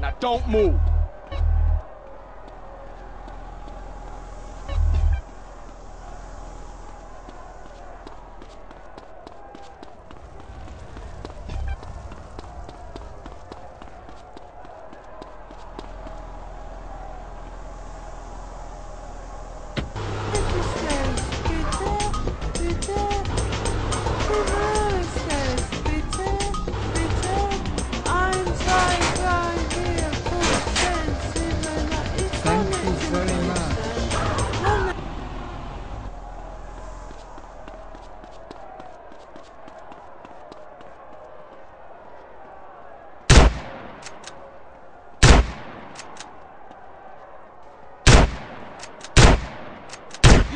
Now don't move.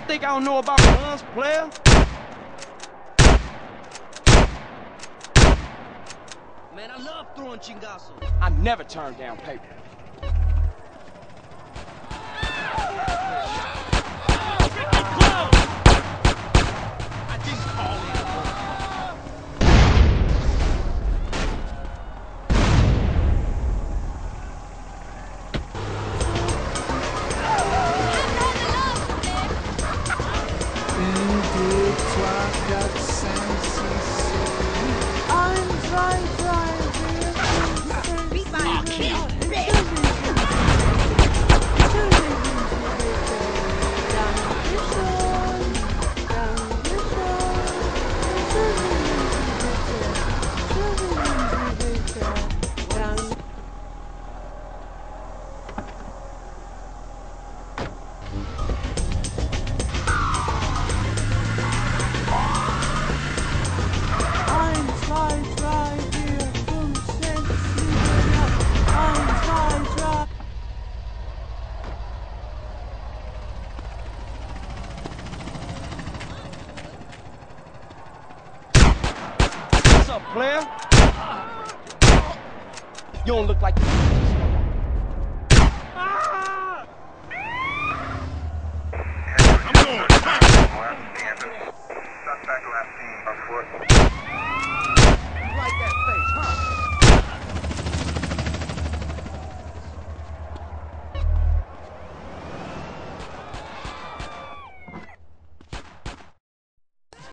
Think I don't know about guns, player? Man, I love throwing chingazos. I never turn down paper. Deux, trois, up, player? You don't look like Like that face, huh?